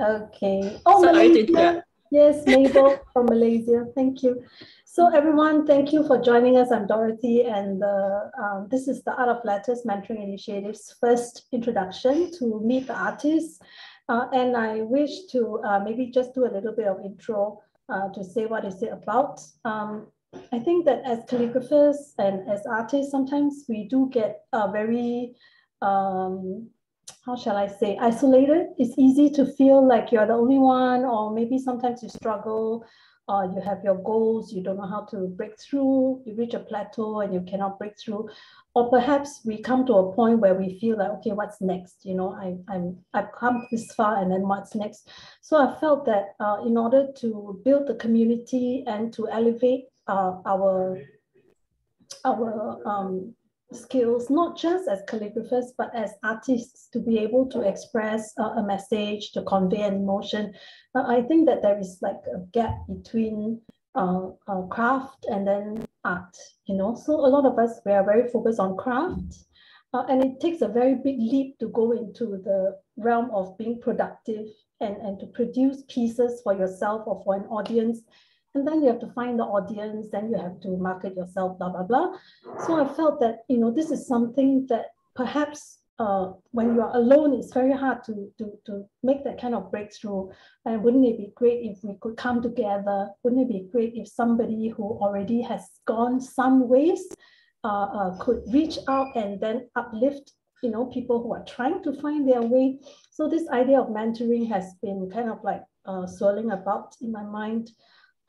Okay. Oh, Sorry Malaysia. Yes, Mabel from Malaysia. Thank you. So everyone, thank you for joining us. I'm Dorothy, and uh, um, this is the Art of Letters Mentoring Initiative's first introduction to meet the artists. Uh, and I wish to uh, maybe just do a little bit of intro uh, to say what is it about. Um, I think that as calligraphers and as artists, sometimes we do get a very, um, how shall I say, isolated. It's easy to feel like you're the only one, or maybe sometimes you struggle uh, you have your goals, you don't know how to break through, you reach a plateau and you cannot break through. Or perhaps we come to a point where we feel like, okay, what's next? You know, I, I'm, I've come this far and then what's next? So I felt that uh, in order to build the community and to elevate uh, our, our um, skills, not just as calligraphers, but as artists to be able to express uh, a message, to convey an emotion. Uh, I think that there is like a gap between uh, uh, craft and then art, you know. So a lot of us, we are very focused on craft. Uh, and it takes a very big leap to go into the realm of being productive and, and to produce pieces for yourself or for an audience and then you have to find the audience, then you have to market yourself, blah, blah, blah. So I felt that, you know, this is something that perhaps uh, when you're alone, it's very hard to, to, to make that kind of breakthrough. And wouldn't it be great if we could come together? Wouldn't it be great if somebody who already has gone some ways uh, uh, could reach out and then uplift you know, people who are trying to find their way. So this idea of mentoring has been kind of like uh, swirling about in my mind.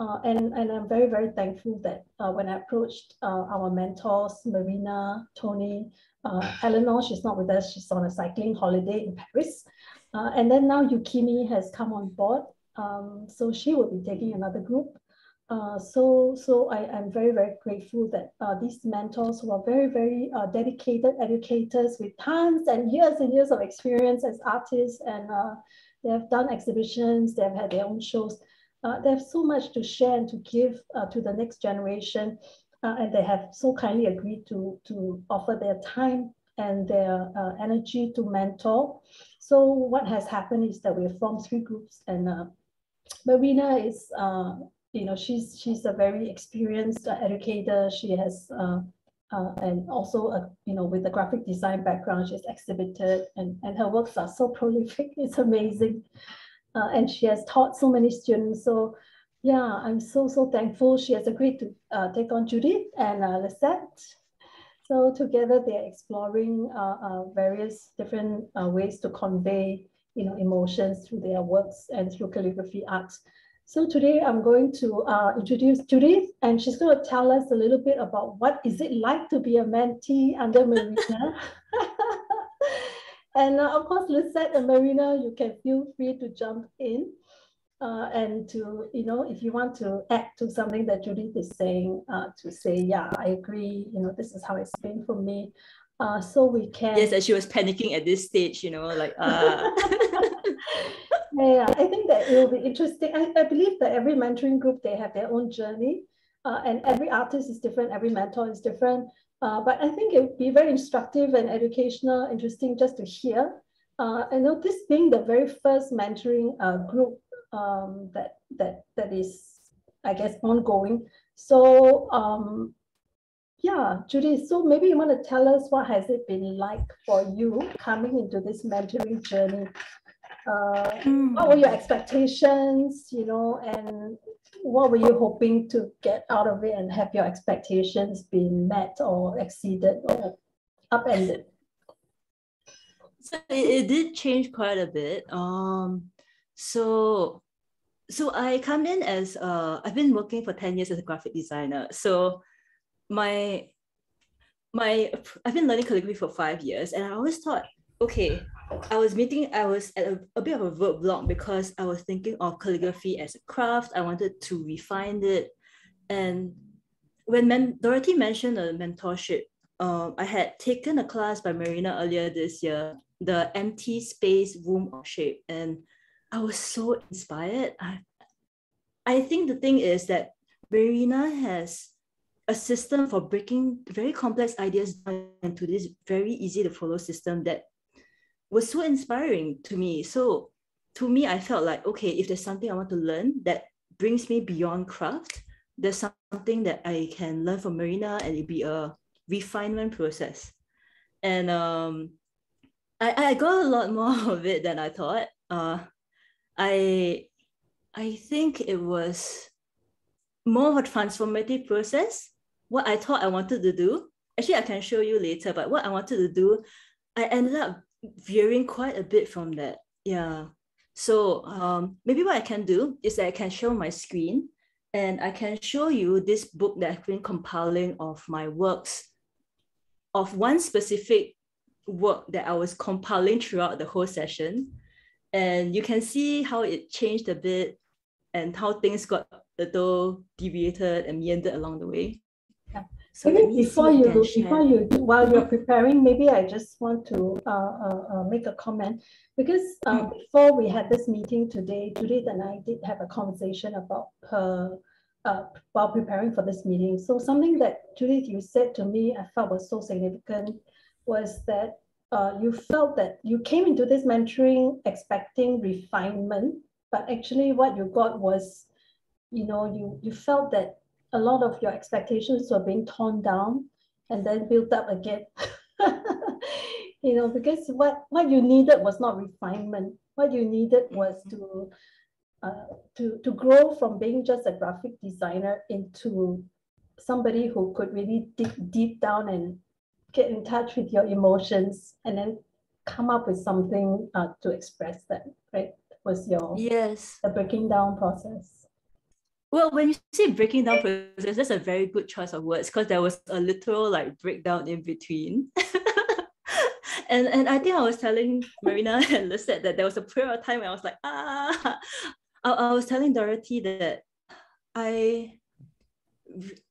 Uh, and, and I'm very, very thankful that uh, when I approached uh, our mentors, Marina, Tony, uh, Eleanor, she's not with us, she's on a cycling holiday in Paris. Uh, and then now Yukimi has come on board. Um, so she will be taking another group. Uh, so so I, am very, very grateful that these mentors who are very, very dedicated educators with tons and years and years of experience as artists and they have done exhibitions, they have had their own shows uh, they have so much to share and to give uh, to the next generation. Uh, and they have so kindly agreed to, to offer their time and their uh, energy to mentor. So what has happened is that we have formed three groups and uh, Marina is, uh, you know, she's, she's a very experienced educator. She has, and also, a, you know, with the graphic design background, she's exhibited and, and her works are so prolific. It's amazing uh, and she has taught so many students. So yeah, I'm so, so thankful she has agreed to uh, take on Judith and uh, Lissette. So together they're exploring uh, uh, various different uh, ways to convey you know, emotions through their works and through calligraphy art. So today I'm going to uh, introduce Judith and she's going to tell us a little bit about what is it like to be a mentee under Marina. And uh, of course, Lissette and Marina, you can feel free to jump in uh, and to, you know, if you want to add to something that Judith is saying, uh, to say, yeah, I agree, you know, this is how it's been for me. Uh, so we can. Yes, and she was panicking at this stage, you know, like, uh. yeah, I think that it will be interesting. I, I believe that every mentoring group, they have their own journey. Uh, and every artist is different, every mentor is different. Uh, but I think it would be very instructive and educational, interesting just to hear. Uh, I know this being the very first mentoring uh, group um, that, that, that is, I guess, ongoing. So um, yeah, Judy, so maybe you want to tell us what has it been like for you coming into this mentoring journey? Uh, mm. What were your expectations, you know, and what were you hoping to get out of it and have your expectations been met or exceeded or upended? So it, it did change quite a bit. Um, so so I come in as uh, I've been working for 10 years as a graphic designer. So my my I've been learning calligraphy for five years and I always thought, okay, I was meeting, I was at a, a bit of a roadblock because I was thinking of calligraphy as a craft. I wanted to refine it. And when Men- Dorothy mentioned the mentorship, um, I had taken a class by Marina earlier this year, the empty space room of shape. And I was so inspired. I, I think the thing is that Marina has a system for breaking very complex ideas down into this very easy to follow system that was so inspiring to me. So to me, I felt like, okay, if there's something I want to learn that brings me beyond craft, there's something that I can learn from Marina and it'd be a refinement process. And um, I, I got a lot more of it than I thought. Uh, I I think it was more of a transformative process. What I thought I wanted to do, actually I can show you later, but what I wanted to do, I ended up veering quite a bit from that. Yeah. So um, maybe what I can do is that I can show my screen and I can show you this book that I've been compiling of my works of one specific work that I was compiling throughout the whole session. And you can see how it changed a bit and how things got a little deviated and meandered along the way. So maybe before you before you while you're preparing, maybe I just want to uh, uh, uh, make a comment because uh, mm. before we had this meeting today, Judith and I did have a conversation about her uh, while preparing for this meeting. So something that Judith you said to me I felt was so significant was that uh, you felt that you came into this mentoring expecting refinement, but actually what you got was, you know, you, you felt that a lot of your expectations were being torn down and then built up again. you know, because what, what you needed was not refinement. What you needed was to uh, to, to grow from being just a graphic designer into somebody who could really dig deep down and get in touch with your emotions and then come up with something uh, to express that, right? Was your yes the breaking down process. Well, when you say breaking down process, that's a very good choice of words because there was a literal like breakdown in between. and and I think I was telling Marina and Lissette that there was a period of time where I was like, ah, I, I was telling Dorothy that I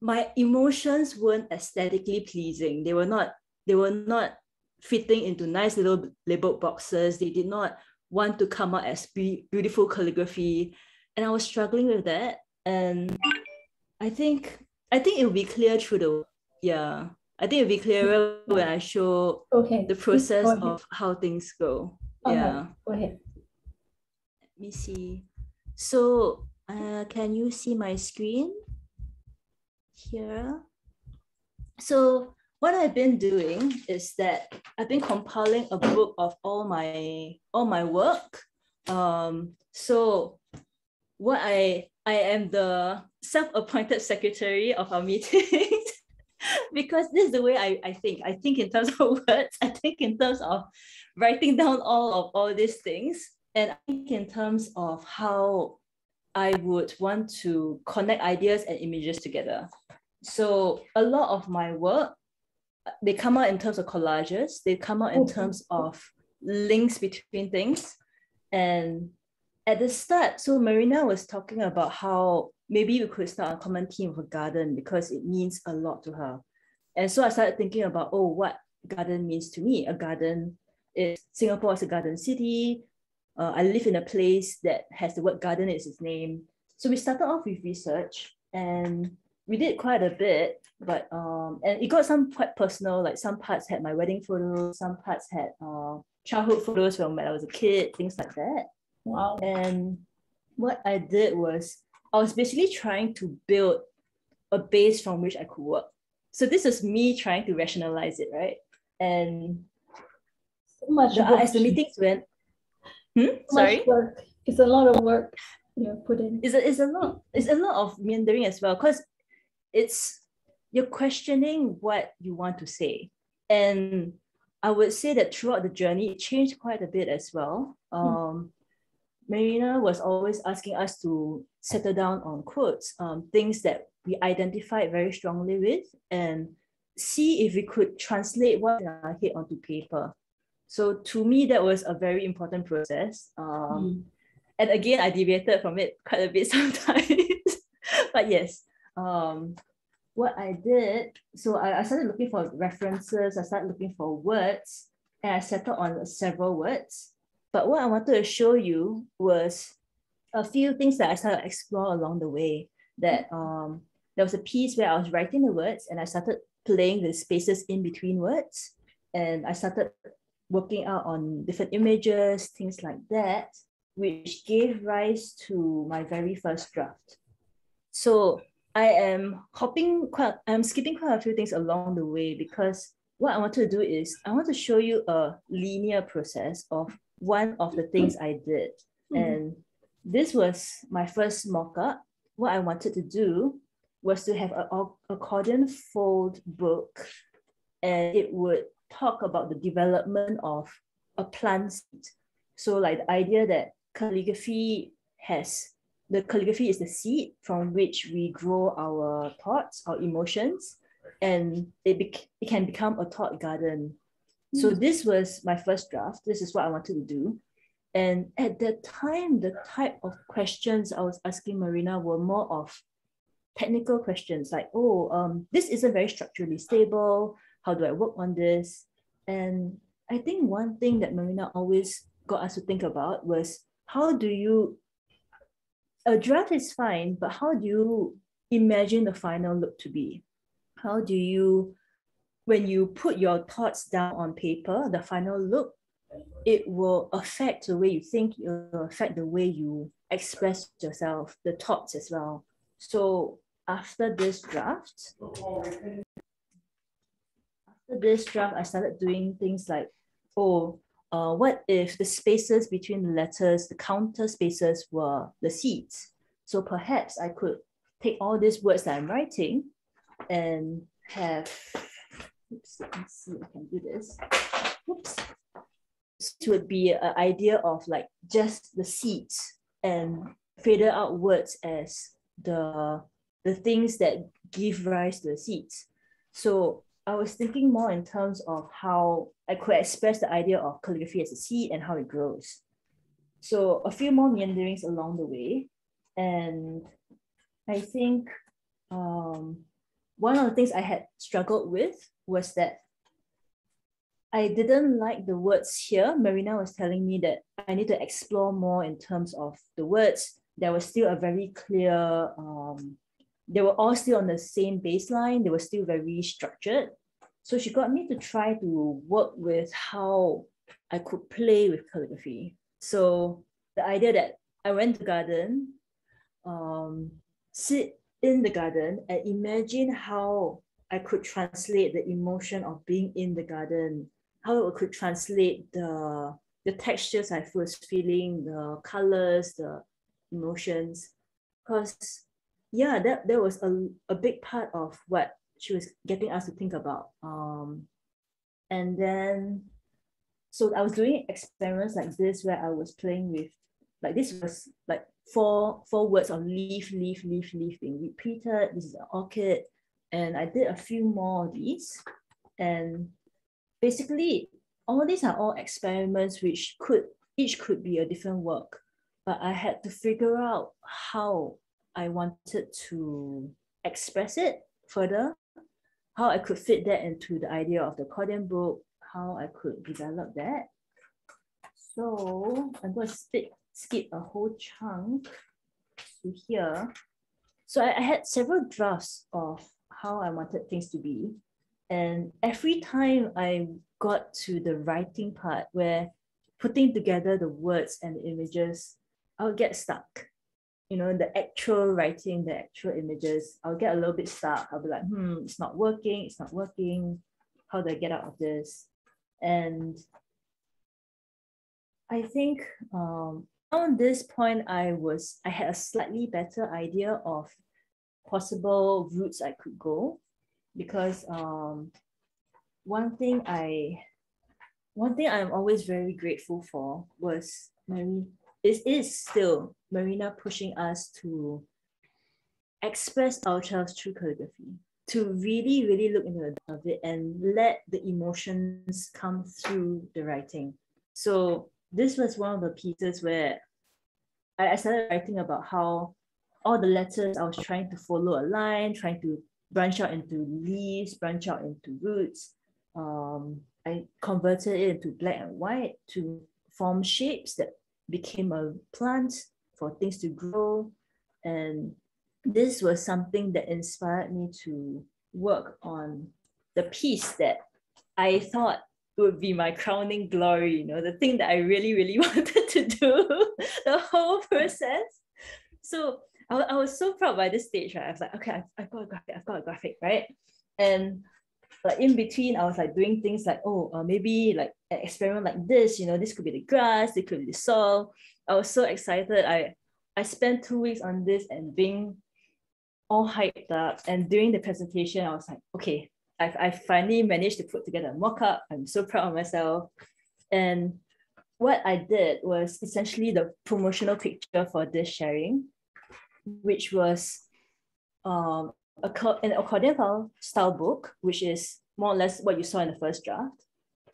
my emotions weren't aesthetically pleasing. They were not, they were not fitting into nice little labeled boxes. They did not want to come out as be- beautiful calligraphy. And I was struggling with that. And I think I think it'll be clear through the yeah. I think it'll be clearer when I show okay. the process of how things go. Okay. Yeah. Go ahead. Let me see. So uh, can you see my screen? here. So what I've been doing is that I've been compiling a book of all my all my work. Um, so what I I am the self-appointed secretary of our meetings because this is the way I, I think. I think in terms of words, I think in terms of writing down all of all these things. And I think in terms of how I would want to connect ideas and images together. So a lot of my work, they come out in terms of collages, they come out in terms of links between things. And at the start, so Marina was talking about how maybe we could start a common theme a garden because it means a lot to her. And so I started thinking about, oh, what garden means to me. A garden is Singapore is a garden city. Uh, I live in a place that has the word garden as its name. So we started off with research and we did quite a bit, but um, and it got some quite personal. Like some parts had my wedding photos, some parts had uh, childhood photos from when I was a kid, things like that. Wow. And what I did was I was basically trying to build a base from which I could work. So this is me trying to rationalize it, right? And so much the, as the meetings went, hmm? So sorry, work. It's a lot of work you know, put in. It's a, it's a lot. It's a lot of meandering as well because it's you're questioning what you want to say. And I would say that throughout the journey, it changed quite a bit as well. Hmm. Um, Marina was always asking us to settle down on quotes, um, things that we identified very strongly with, and see if we could translate what in our head onto paper. So to me, that was a very important process. Um, mm. And again, I deviated from it quite a bit sometimes. but yes, um, what I did, so I, I started looking for references, I started looking for words, and I settled on several words. But what I wanted to show you was a few things that I started to explore along the way. That um, there was a piece where I was writing the words and I started playing the spaces in between words. And I started working out on different images, things like that. which gave rise to my very first draft. So I am hopping quite, I'm skipping quite a few things along the way because what I want to do is I want to show you a linear process of one of the things I did. Mm-hmm. And this was my first mock-up. What I wanted to do was to have an accordion fold book and it would talk about the development of a plant seed. So like the idea that calligraphy has the calligraphy is the seed from which we grow our thoughts, our emotions, and it, bec- it can become a thought garden. Mm. So hmm. this was my first draft. This is what I wanted to do. And at that time, the type of questions I was asking Marina were more of technical questions like, oh, um, this isn't very structurally stable. How do I work on this? And I think one thing that Marina always got us to think about was how do you a draft is fine, but how do you imagine the final look to be? How do you, when you put your thoughts down on paper, the final look, it will affect the way you think, it will affect the way you express yourself, the thoughts as well. So after this draft, after this draft, I started doing things like, oh, uh, what if the spaces between the letters, the counter spaces were the seeds? So perhaps I could take all these words that I'm writing and have, oops, let's see if I can do this. Oops. It would be an idea of like just the seeds and faded out words as the, the things that give rise to the seeds. So I was thinking more in terms of how I could express the idea of calligraphy as a seed and how it grows. So a few more meanderings along the way. And I think um, one of the things I had struggled with was that I didn't like the words here. Marina was telling me that I need to explore more in terms of the words. There was still a very clear um, they were all still on the same baseline. They were still very structured. So she got me to try to work with how I could play with calligraphy. So the idea that I went to garden, um, sit in the garden and imagine how I could translate the emotion of being in the garden, how it could translate the the textures I was feeling, the colors, the emotions. Because yeah, that, that was a, a big part of what she was getting us to think about. Um, and then, so I was doing experiments like this where I was playing with, like this was like four four words of leaf, leaf, leaf, leaf being repeated. This is an orchid. And I did a few more of these. And basically, all these are all experiments which could, each could be a different work. But I had to figure out how I wanted to express it further, how I could fit that into the idea of the accordion book, how I could develop that. So I'm going to skip, skip a whole chunk to here. So I, I had several drafts of how I wanted things to be. And every time I got to the writing part where putting together the words and the images, I'll get stuck you know, the actual writing, the actual images, I'll get a little bit stuck. I'll be like, hmm, it's not working, it's not working. How do I get out of this? And I think um, on this point, I was I had a slightly better idea of possible routes I could go because um, one thing I one thing I'm always very grateful for was Mary it is still Marina pushing us to express ourselves through calligraphy, to really, really look into of it and let the emotions come through the writing. So this was one of the pieces where I, started writing about how all the letters I was trying to follow a line, trying to branch out into leaves, branch out into roots. Um, I converted it into black and white to form shapes that became a plant for things to grow. And this was something that inspired me to work on the piece that I thought would be my crowning glory, you know, the thing that I really, really wanted to do, the whole process. So I, I was so proud by this stage, right? I was like, okay, I've, I've got a graphic, I've got a graphic, right? And like in between, I was like doing things like, oh, uh, maybe like an experiment like this, you know, this could be the grass, it could be the soil. I was so excited. I I spent two weeks on this and being all hyped up. And during the presentation, I was like, okay, I've, I finally managed to put together a mock-up. I'm so proud of myself. And what I did was essentially the promotional picture for this sharing, which was um, an accordion style book, which is more or less what you saw in the first draft.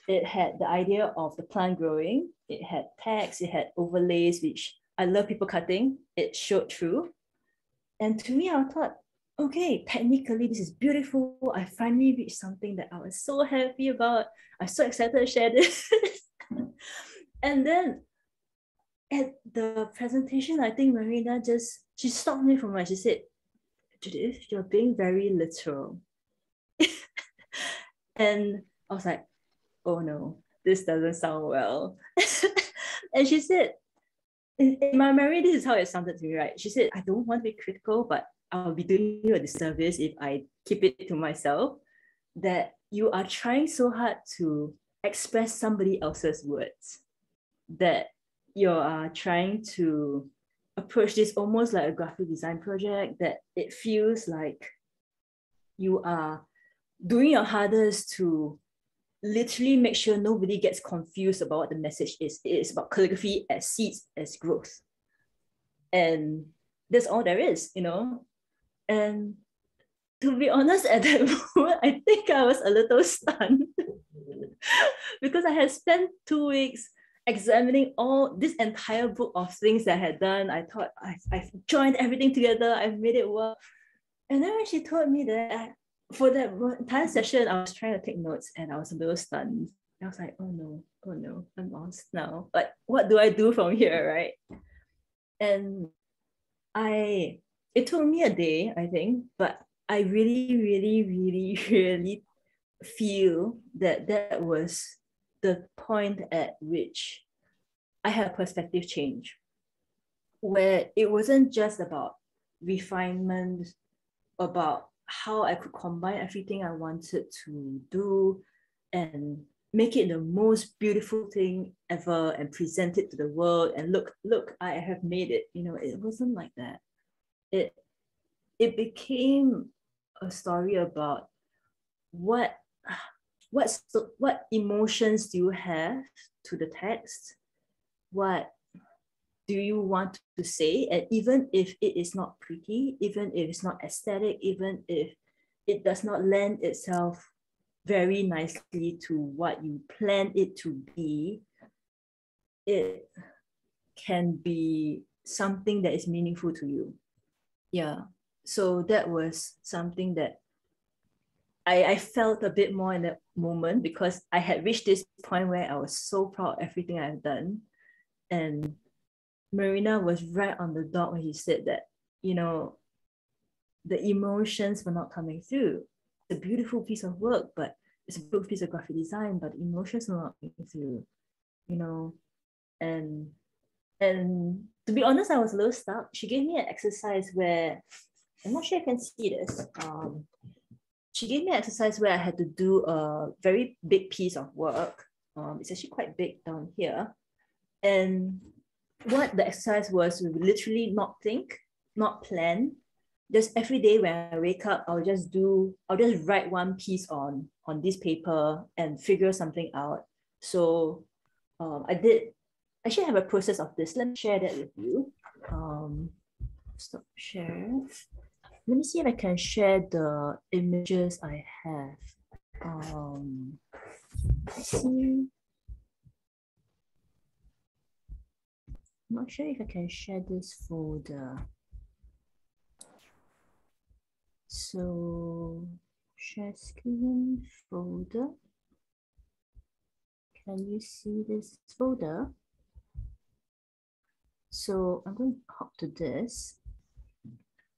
It had the idea of the plant growing. It had text, it had overlays, which I love people cutting. It showed through. And to me, I thought, okay, technically this is beautiful. I finally reached something that I was so happy about. I'm so excited to share this. and then at the presentation, I think Marina just she stopped me from what she said, Judith, you're being very literal. and I was like, oh no, this doesn't sound well. and she said, in, in my memory, this is how it sounded to me, right? She said, I don't want to be critical, but I'll be doing you a disservice if I keep it to myself. That you are trying so hard to express somebody else's words, that you are trying to approach this almost like a graphic design project, that it feels like you are doing your hardest to literally make sure nobody gets confused about what the message is. It is about calligraphy as seeds, as growth. And that's all there is, you know? And to be honest, at that moment, I think I was a little stunned because I had spent two weeks examining all this entire book of things that I had done. I thought I, I've joined everything together, I've made it work. And then when she told me that for that entire session, I was trying to take notes and I was a little stunned. I was like, oh no, oh no, I'm lost now. Like, what do I do from here, right? And I, it took me a day, I think, but I really, really, really, really feel that that was the point at which I had perspective change, where it wasn't just about refinement, about how I could combine everything I wanted to do and make it the most beautiful thing ever and present it to the world and look look I have made it. You know it wasn't like that. It it became a story about what what what emotions do you have to the text what do you want to say? And even if it is not pretty, even if it's not aesthetic, even if it does not lend itself very nicely to what you plan it to be, it can be something that is meaningful to you. Yeah. So that was something that I, I felt a bit more in that moment because I had reached this point where I was so proud of everything I've done. And Marina was right on the dot when he said that, you know, the emotions were not coming through. It's a beautiful piece of work, but it's a beautiful piece of graphic design, but emotions were not coming through, you know. And and to be honest, I was a little stuck. She gave me an exercise where I'm not sure you can see this. Um, she gave me an exercise where I had to do a very big piece of work. Um, it's actually quite big down here. And what the exercise was literally not think, not plan. Just every day when I wake up, I'll just do, I'll just write one piece on on this paper and figure something out. So um, I did I actually have a process of this. Let me share that with you. Um, stop share. Let me see if I can share the images I have. Um, see. I'm not sure if I can share this folder. So share screen folder. Can you see this folder? So I'm going to hop to this.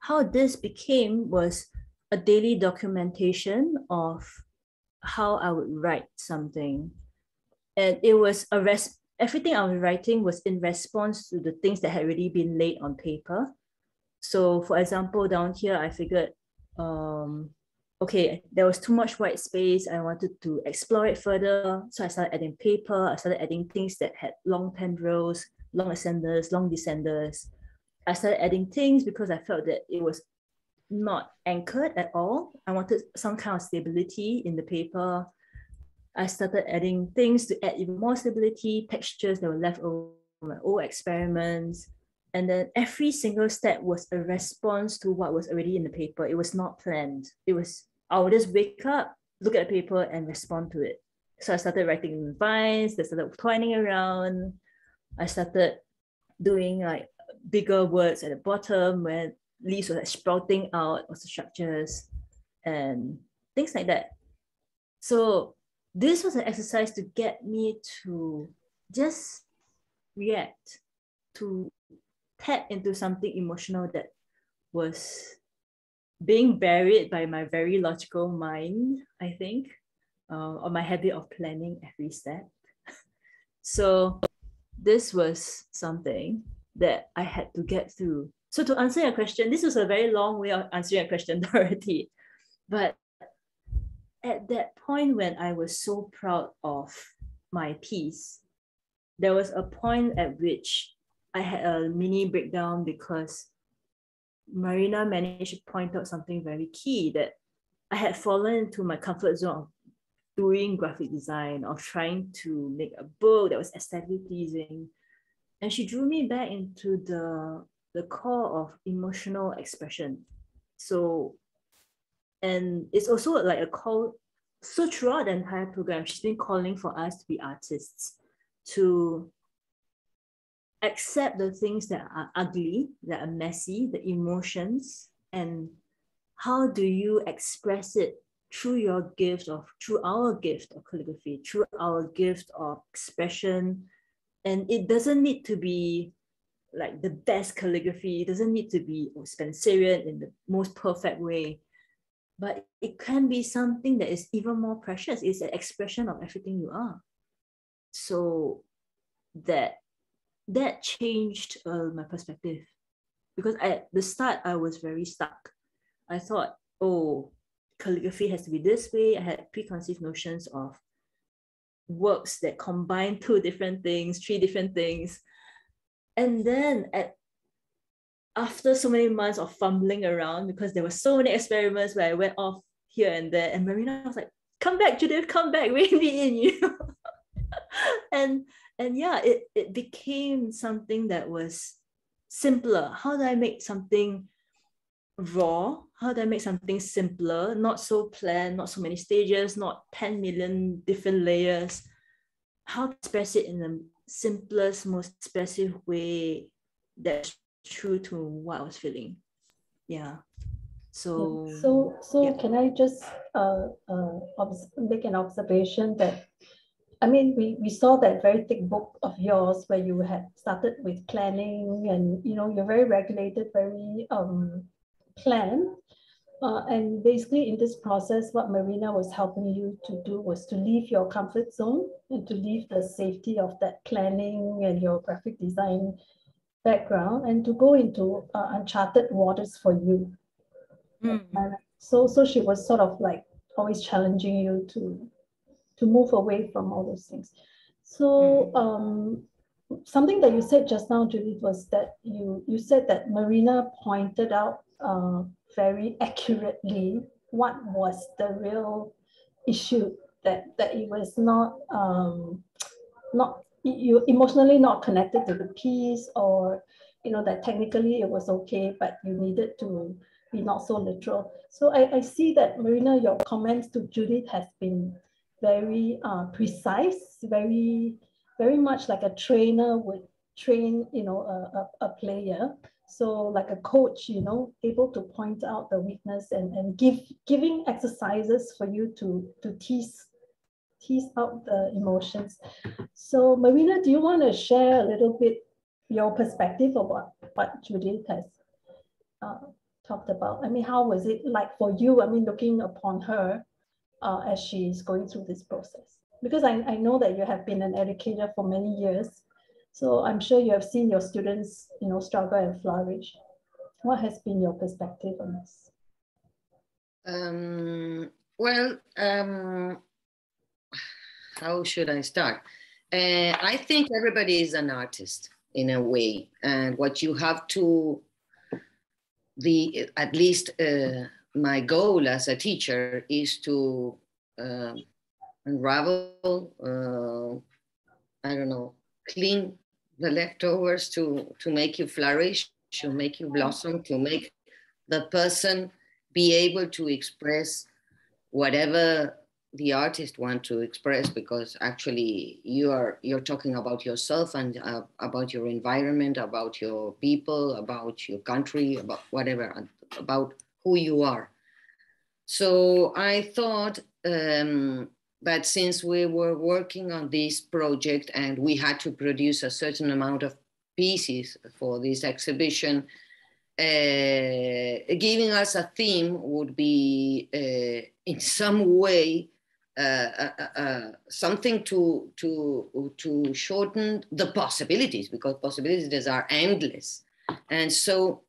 How this became was a daily documentation of how I would write something. and it was a res- everything I was writing was in response to the things that had already been laid on paper. So for example, down here, I figured, um, okay, there was too much white space. I wanted to explore it further. So I started adding paper. I started adding things that had long tendrils, long ascenders, long descenders. I started adding things because I felt that it was not anchored at all. I wanted some kind of stability in the paper. I started adding things to add even more stability, textures that were left over my old experiments. And then every single step was a response to what was already in the paper. It was not planned. It was, I would just wake up, look at the paper and respond to it. So I started writing vines, they started twining around. I started doing like bigger words at the bottom where leaves were like sprouting out of the structures and things like that. So this was an exercise to get me to just react, to tap into something emotional that was being buried by my very logical mind, I think, uh, or my habit of planning every step. so this was something that I had to get through. So to answer your question, this was a very long way of answering your question, Dorothy. But at that point when I was so proud of my piece, there was a point at which I had a mini breakdown because Marina managed to point out something very key that I had fallen into my comfort zone of doing graphic design, of trying to make a book that was aesthetically pleasing. And she drew me back into the, the core of emotional expression. So, and it's also like a call. So throughout the entire program, she's been calling for us to be artists, to accept the things that are ugly, that are messy, the emotions, and how do you express it through your gift of, through our gift of calligraphy, through our gift of expression. And it doesn't need to be like the best calligraphy, it doesn't need to be Spencerian in the most perfect way, but it can be something that is even more precious. It's an expression of everything you are. So that that changed uh, my perspective because at the start I was very stuck. I thought, oh, calligraphy has to be this way. I had preconceived notions of works that combine two different things, three different things. And then at after so many months of fumbling around, because there were so many experiments where I went off here and there, and Marina was like, come back, Judith, come back, we need in you. and and yeah, it, it became something that was simpler. How do I make something raw? How do I make something simpler, not so planned, not so many stages, not 10 million different layers? How to express it in the simplest, most expressive way that's true to what I was feeling. Yeah. So, so, so yeah. can I just uh, uh, make an observation that I mean, we, we saw that very thick book of yours where you had started with planning and, you know, you're very regulated, very um, planned. Uh, and basically in this process, what Marina was helping you to do was to leave your comfort zone and to leave the safety of that planning and your graphic design background and to go into uh, uncharted waters for you. Mm. And so, so she was sort of like always challenging you to to move away from all those things. So mm-hmm. um, something that you said just now, Judith, was that you you said that Marina pointed out uh, very accurately what was the real issue that that it was not um, not you emotionally not connected to the piece or you know that technically it was okay but you needed to be not so literal so i, I see that marina your comments to judith has been very uh, precise, very, very much like a trainer would train, you know, a, a, a, player. So like a coach, you know, able to point out the weakness and, and give giving exercises for you to, to tease, tease out the emotions. So Marina, do you want to share a little bit your perspective about what Judith has uh, talked about? I mean, how was it like for you? I mean, looking upon her, uh, as she's going through this process? because I, I know that you have been an educator for many years. So I'm sure you have seen your students, you know, struggle and flourish. What has been your perspective on this? Um, well, um, how should I start? Uh, I think everybody is an artist in a way, and what you have to the at least uh, my goal as a teacher is to uh, unravel, uh, I don't know, clean the leftovers to to make you flourish, to make you blossom, to make the person be able to express whatever the artist want to express because actually you are you're talking about yourself and uh, about your environment about your people about your country about whatever about who you are. So i thought um, that since we were working on this project and we had to produce a certain amount of pieces for this exhibition uh, giving us a theme would be uh, in some way uh, uh, uh, something to to to shorten the possibilities because possibilities are endless. And so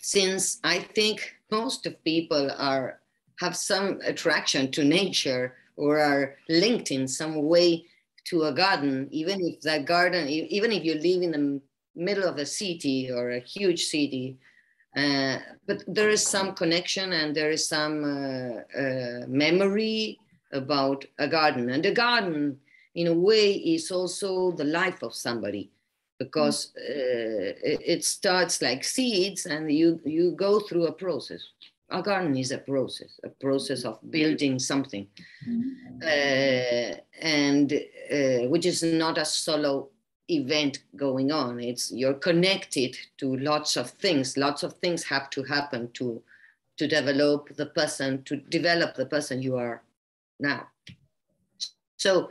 since i think most of people are have some attraction to nature or are linked in some way to a garden even if that garden even if you live in the middle of a city or a huge city uh, but there is some connection and there is some uh, uh, memory about a garden. And a garden, in a way, is also the life of somebody because uh, it, starts like seeds and you, you go through a process. A garden is a process, a process of building something, uh, and uh, which is not a solo event going on. It's you're connected to lots of things. Lots of things have to happen to to develop the person, to develop the person you are now. So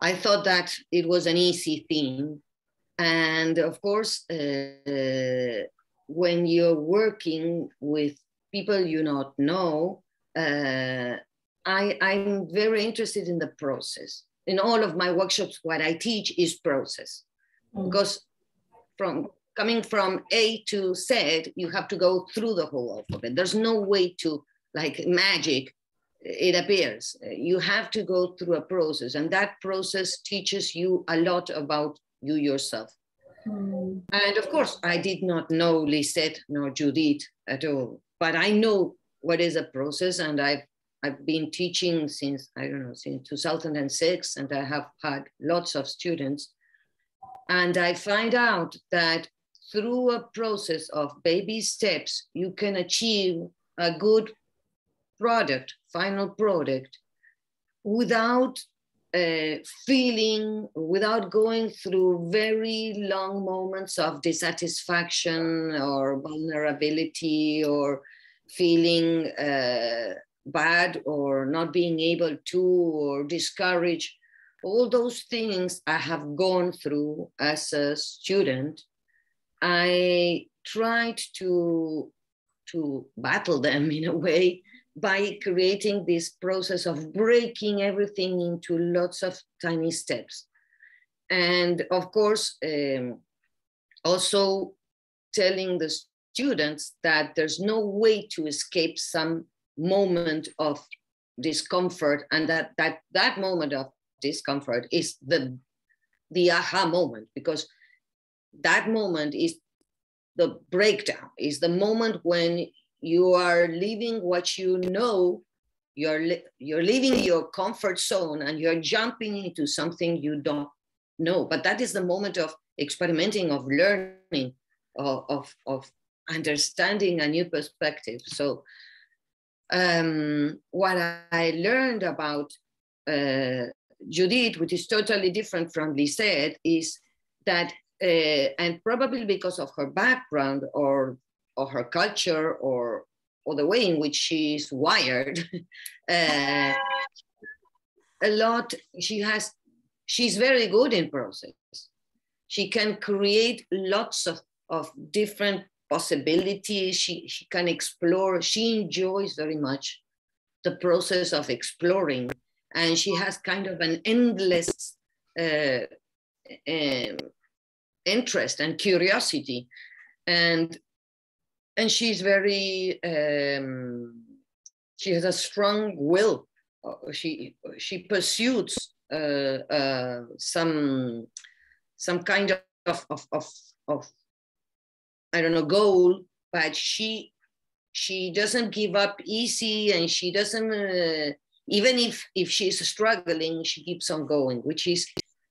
I thought that it was an easy thing. And of course, uh, when you're working with people you not know, uh, I, I'm very interested in the process. In all of my workshops, what I teach is process. Mm. Because from coming from A to Z, you have to go through the whole alphabet. There's no way to like magic it appears. You have to go through a process, and that process teaches you a lot about you yourself. Mm. And of course, I did not know Lissette nor Judith at all, but I know what is a process, and I've I've been teaching since I don't know since 2006, and I have had lots of students, and I find out that through a process of baby steps, you can achieve a good product, final product, without feeling, without going through very long moments of dissatisfaction or vulnerability or feeling uh, bad or not being able to or discouraged. All those things I have gone through as a student. I tried to to battle them in a way by creating this process of breaking everything into lots of tiny steps. And of course, um, also telling the students that there's no way to escape some moment of discomfort and that that, that moment of discomfort is the, the aha moment because that moment is the breakdown, is the moment when you are leaving what you know. You're you're leaving your comfort zone and you're jumping into something you don't know. But that is the moment of experimenting of learning of of, of understanding a new perspective. So um, what i learned about uh, judith which is totally different from lissette is that uh, and probably because of her background or or her culture or or the way in which she's wired uh, a lot she has she's very good in process. She can create lots of, of different possibilities. She, she can explore. She enjoys very much the process of exploring. And she has kind of an endless uh, um, interest and curiosity, and and she's very um, she has a strong will. Uh, she she pursues uh, uh, some some kind of, of, of, of I don't know goal, but she she doesn't give up easy, and she doesn't uh, even if if she's struggling, she keeps on going. Which is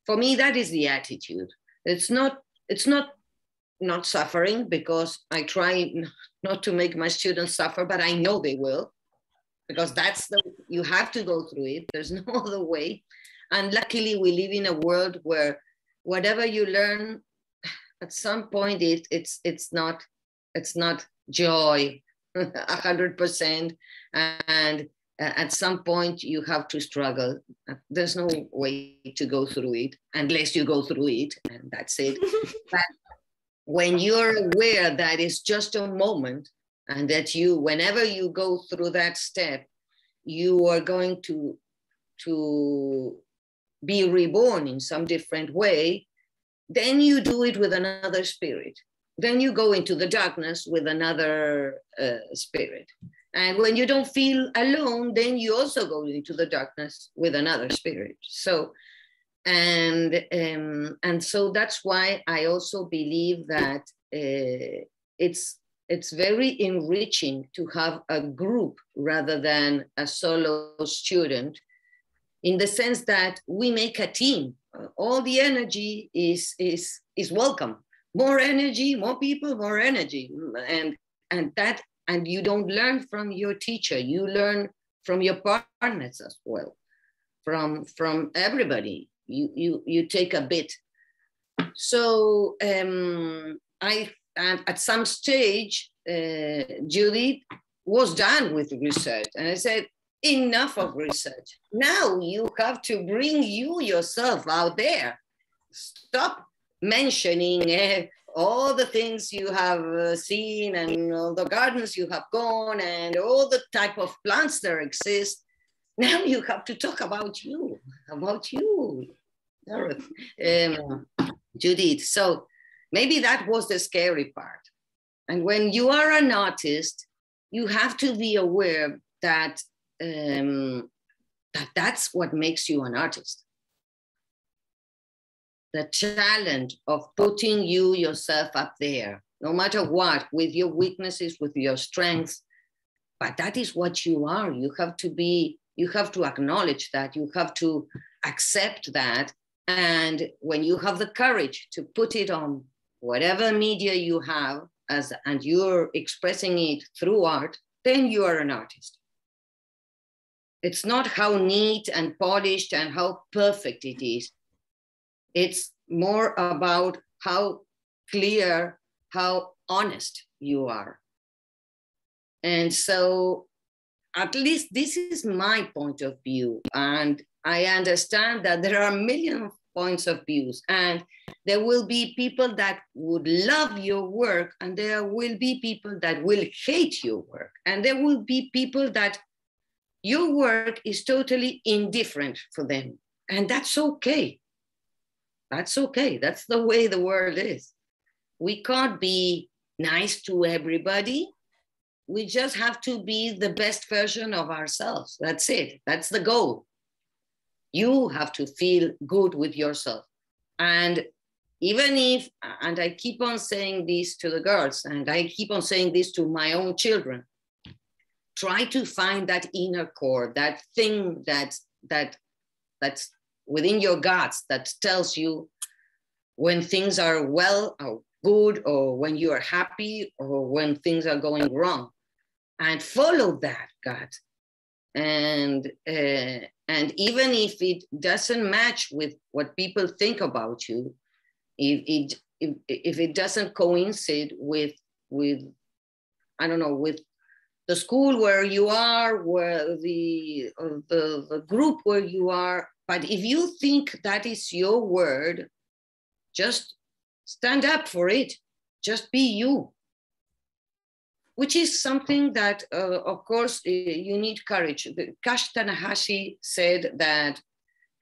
for me that is the attitude. It's not it's not not suffering because I try not to make my students suffer, but I know they will because that's the you have to go through it. There's no other way. And luckily, we live in a world where whatever you learn, at some point, it, it's it's not it's not joy, a hundred percent, and uh, at some point you have to struggle. There's no way to go through it unless you go through it, and that's it. but when you're aware that it's just a moment, and that you, whenever you go through that step, you are going to to be reborn in some different way, then you do it with another spirit. Then you go into the darkness with another uh, spirit. And when you don't feel alone, then you also go into the darkness with another spirit. So, and um, and so that's why I also believe that uh, it's it's very enriching to have a group rather than a solo student in the sense that we make a team. All the energy is, is, is welcome. More energy, more people, more energy. And, and that, and you don't learn from your teacher, you learn from your partners as well, from, from everybody. You, you, you take a bit. So um, I, and at some stage, uh, Judith was done with research. And I said, enough of research. Now you have to bring you yourself out there. Stop mentioning uh, all the things you have uh, seen and all the gardens you have gone and all the type of plants there exist. Now you have to talk about you, about you, um, Judith. So maybe that was the scary part. And when you are an artist, you have to be aware that um, that that's what makes you an artist. The challenge of putting you yourself up there, no matter what, with your weaknesses, with your strengths, but that is what you are. You have to be, you have to acknowledge that, you have to accept that. And when you have the courage to put it on whatever media you have, as and you're expressing it through art, then you are an artist. It's not how neat and polished and how perfect it is. It's more about how clear, how honest you are. And so, at least this is my point of view. And I understand that there are a million points of views and there will be people that would love your work and there will be people that will hate your work and there will be people that your work is totally indifferent for them. And that's okay. That's okay. That's the way the world is. We can't be nice to everybody. We just have to be the best version of ourselves. That's it. That's the goal. You have to feel good with yourself. And even if, and I keep on saying this to the girls, and I keep on saying this to my own children, try to find that inner core, that thing that that that's within your guts that tells you when things are well or good or when you are happy or when things are going wrong and follow that gut and uh, and even if it doesn't match with what people think about you if it if, if it doesn't coincide with with i don't know with the school where you are, where the, uh, the, the group where you are. But if you think that is your word, just stand up for it. Just be you. Which is something that, uh, of course, you need courage. Kaz Tanahashi said that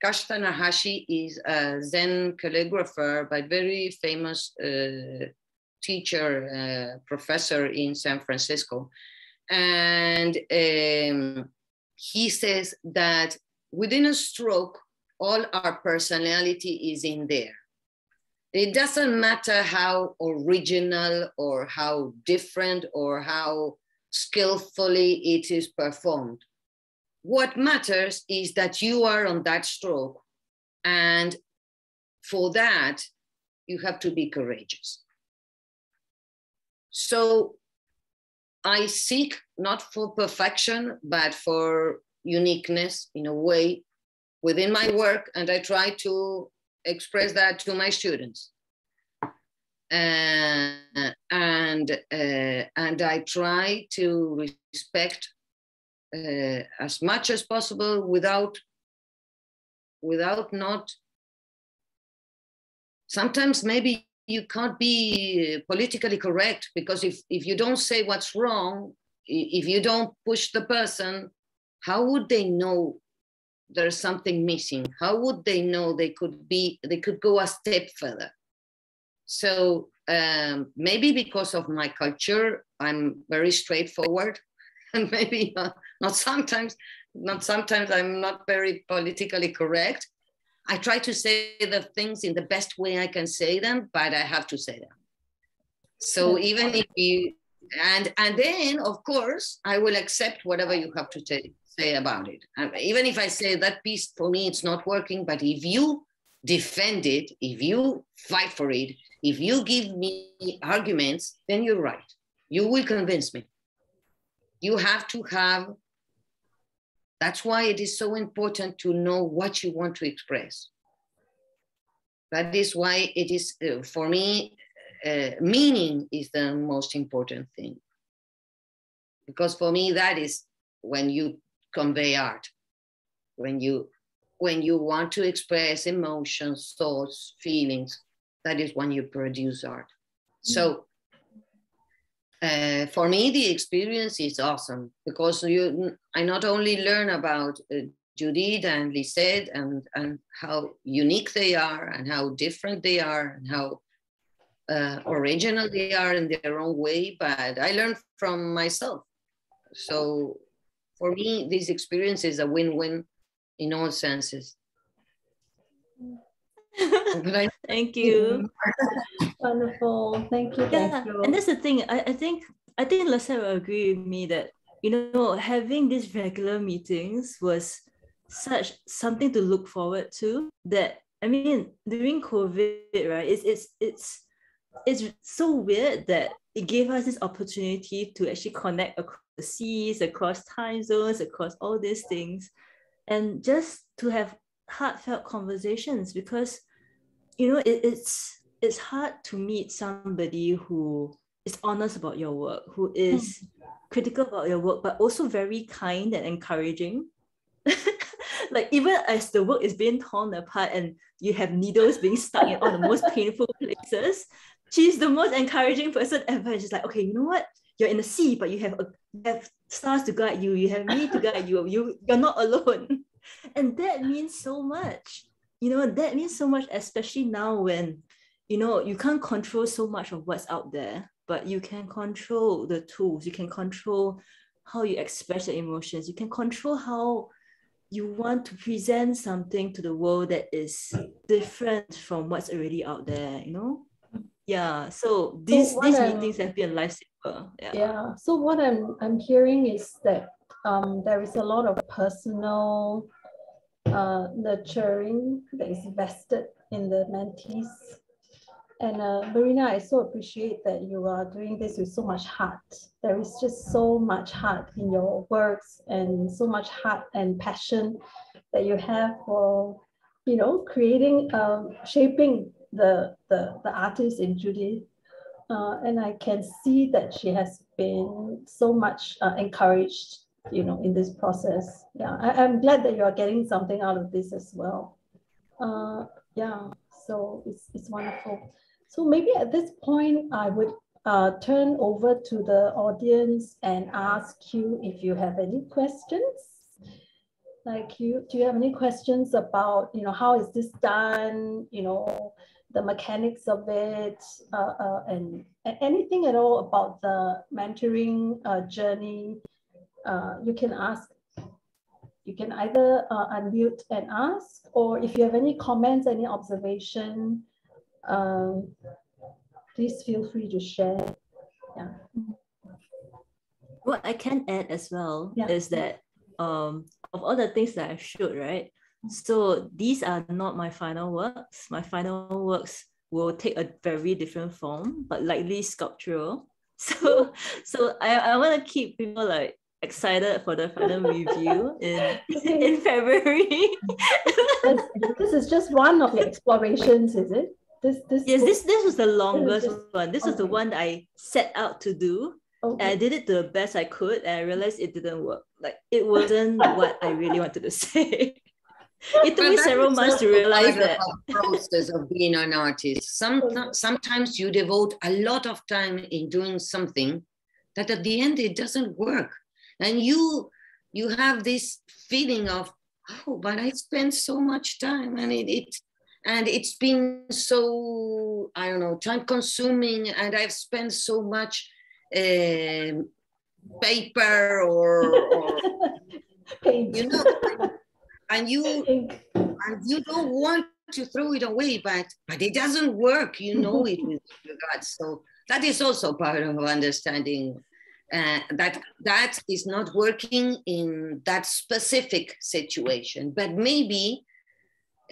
Kaz Tanahashi is a Zen calligrapher, but very famous uh, teacher, uh, professor in San Francisco. And um, he says that within a stroke, all our personality is in there. It doesn't matter how original or how different or how skillfully it is performed. What matters is that you are on that stroke. And for that, you have to be courageous. So I seek not for perfection, but for uniqueness in a way within my work. And I try to express that to my students. Uh, and uh, and I try to respect uh, as much as possible without without not. Sometimes maybe you can't be politically correct because if if you don't say what's wrong, if you don't push the person, how would they know there's something missing. How would they know they could be they could go a step further? So um, maybe because of my culture i'm very straightforward. And maybe not, not sometimes not sometimes i'm not very politically correct. I try to say the things in the best way i can say them but i have to say them. So even if you and and then of course i will accept whatever you have to say say about it. even if I say that piece for me, it's not working, but if you defend it, if you fight for it, if you give me arguments, then you're right. You will convince me. You have to have, that's why it is so important to know what you want to express. That is why it is, uh, for me, uh, meaning is the most important thing. Because for me, that is when you convey art. When you when you want to express emotions, thoughts, feelings, that is when you produce art. So uh, for me, the experience is awesome because you I not only learn about uh, Judith and Lissette and, and how unique they are and how different they are and how uh, original they are in their own way, but I learn from myself. So for me, this experience is a win-win in all senses. thank you. Wonderful. Thank you. Yeah, thank you. and that's the thing. I, I think I think Lissette will agree with me that you know having these regular meetings was such something to look forward to. That I mean, during COVID, right? It's it's it's it's so weird that it gave us this opportunity to actually connect across the seas, across time zones, across all these things, and just to have heartfelt conversations because you know it, it's it's hard to meet somebody who is honest about your work, who is mm. critical about your work, but also very kind and encouraging. like even as the work is being torn apart and you have needles being stuck in all the most painful places, she's the most encouraging person ever. she's like, okay, you know what? You're in the sea, but you have a, you have stars to guide you. You have me to guide you. You you're not alone, and that means so much. You know that means so much, especially now when you know you can't control so much of what's out there, but you can control the tools. You can control how you express your emotions. You can control how you want to present something to the world that is different from what's already out there. You know yeah so these so these I'm, meetings have been lifesaver yeah. yeah so what i'm i'm hearing is that um, there is a lot of personal uh, nurturing that is vested in the mentees and uh, Marina, I so appreciate that you are doing this with so much heart. There is just so much heart in your works and so much heart and passion that you have for, you know, creating, um, shaping the, the, the artist in Judy. Uh, and I can see that she has been so much uh, encouraged, you know, in this process. Yeah, I, am glad that you are getting something out of this as well. Uh, yeah, so it's, it's wonderful. So maybe at this point, I would uh, turn over to the audience and ask you if you have any questions. Like you, do you have any questions about, you know, how is this done? You know, the mechanics of it, uh, uh, and, anything at all about the mentoring uh, journey, uh, you can ask. You can either uh, unmute and ask, or if you have any comments, any observation, um, please feel free to share. Yeah. What I can add as well yeah. is that um, of all the things that I showed, right? So these are not my final works. My final works will take a very different form, but likely sculptural. So so I, I want to keep people like excited for the final review in in February. this is just one of the explorations, is it? This this yes, this this was the longest this one. This okay. was the one that I set out to do. Okay. And I did it the best I could, and I realized it didn't work. Like it wasn't what I really wanted to say it took me several months to realize that. process of being an artist. Some, sometimes you devote a lot of time in doing something that at the end it doesn't work. And you you have this feeling of oh but i spent so much time and it, it and it's been so i don't know time consuming and i've spent so much uh, paper or, or you know and you and you don't want to throw it away, but but it doesn't work. You know it with gut. So that is also part of understanding uh, that that is not working in that specific situation, but maybe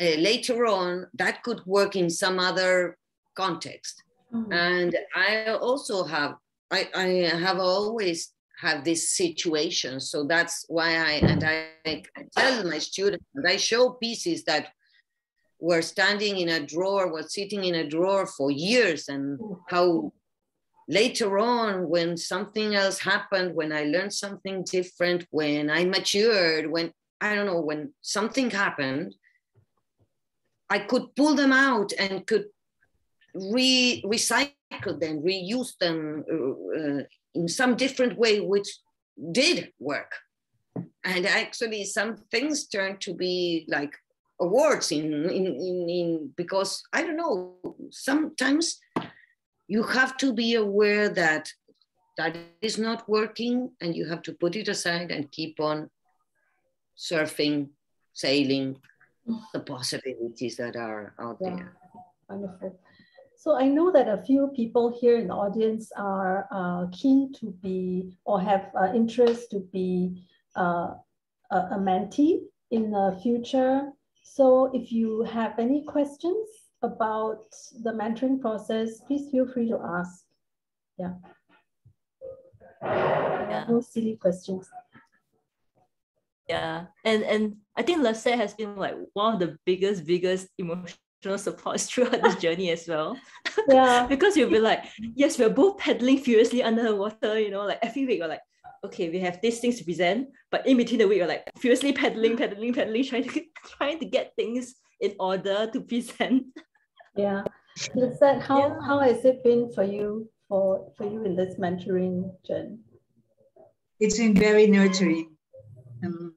uh, later on that could work in some other context. Mm-hmm. And I also have I, I have always have this situation. So that's why I and I, I tell my students and I show pieces that were standing in a drawer, were sitting in a drawer for years, and how later on, when something else happened, when I learned something different, when I matured, when I don't know, when something happened, I could pull them out and could re recycle them, reuse them uh, uh in some different way, which did work. And actually, some things turned to be like awards in, in, in, in because I don't know, sometimes you have to be aware that that is not working and you have to put it aside and keep on surfing, sailing the possibilities that are out yeah. there. Wonderful. So I know that a few people here in the audience are uh, keen to be or have uh, interest to be uh, a, a mentee in the future. So if you have any questions about the mentoring process, please feel free to ask. Yeah. yeah. No silly questions. Yeah, and and I think Lissette has been like one of the biggest, biggest emotional support throughout this journey as well. Yeah. because you'll be like, yes, we're both paddling furiously under the water, you know, like every week we're like, okay, we have these things to present, but in between the week we're like furiously paddling, paddling, paddling, trying to trying to get things in order to present. Yeah. Lissette, how, yeah. how has it been for you for, for you in this mentoring journey? It's been very nurturing. Um,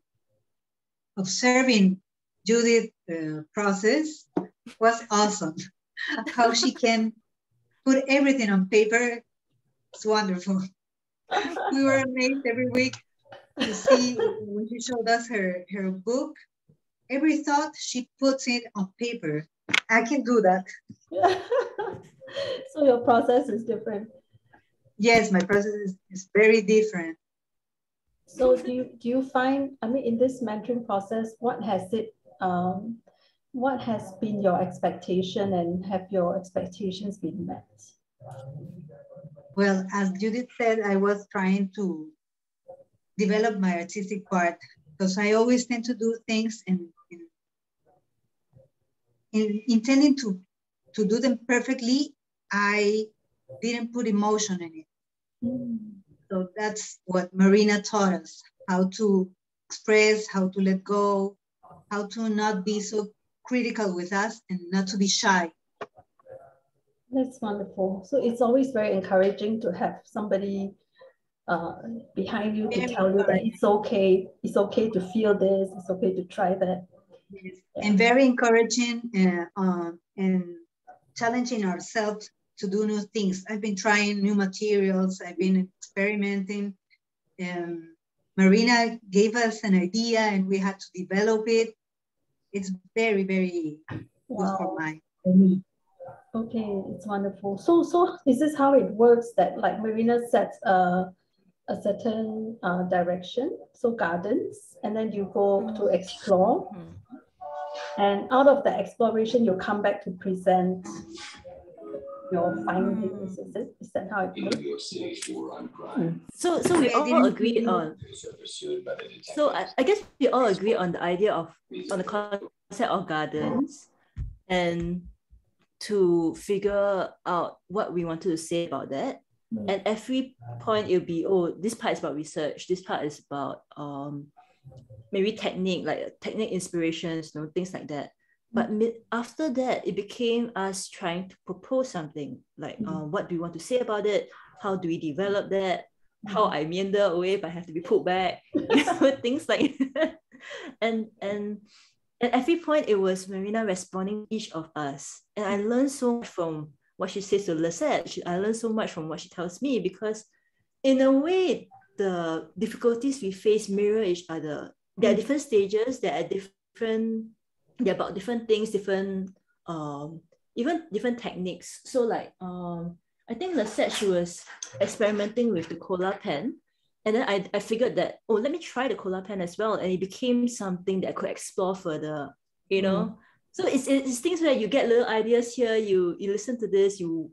observing Judith uh, process was awesome. How she can put everything on paper, it's wonderful. we were amazed every week to see when she showed us her, her book. Every thought she puts it on paper. I can do that. so your process is different. Yes, my process is, is very different. So do you, do you find, I mean, in this mentoring process, what has it um, what has been your expectation and have your expectations been met? Well, as Judith said, I was trying to develop my artistic part because I always tend to do things and in, in, intending to, to do them perfectly, I didn't put emotion in it. Mm. So that's what Marina taught us, how to express, how to let go, how to not be so critical with us and not to be shy. That's wonderful. So it's always very encouraging to have somebody uh, behind you to tell you that it's okay, it's okay to feel this, it's okay to try that. Yes. Yeah. And very encouraging uh, uh, and challenging ourselves to do new things. I've been trying new materials, I've been experimenting. Um, Marina gave us an idea and we had to develop it. It's very, very wow. good for my for me. Okay, it's wonderful. So, so this is this how it works? That like Marina sets a a certain uh, direction, so gardens, and then you go mm. to explore, mm. and out of the exploration, you come back to present your findings. Is, it, is that how it works? Mm. So, so we all agree on. So I, I guess we all agree on the idea of on the concept of gardens, and to figure out what we wanted to say about that. Mm. And every point it'll be, oh, this part is about research, this part is about um maybe technique, like technique inspirations, you know, things like that. But after that, it became us trying to propose something like, mm. uh, what do we want to say about it? How do we develop that? How I meander away if I have to be put back, things like and and at every point it was Marina responding each of us. And I learned so much from what she says to Lissette. I learned so much from what she tells me because in a way, the difficulties we face mirror each other. There are different stages, there are different, they're about different things, different um even different techniques. So like um I think Lissette she was experimenting with the cola pen and then I, I figured that oh let me try the cola pen as well. And it became something that I could explore further you know? Mm. so it's, it's things where you get little ideas here you you listen to this you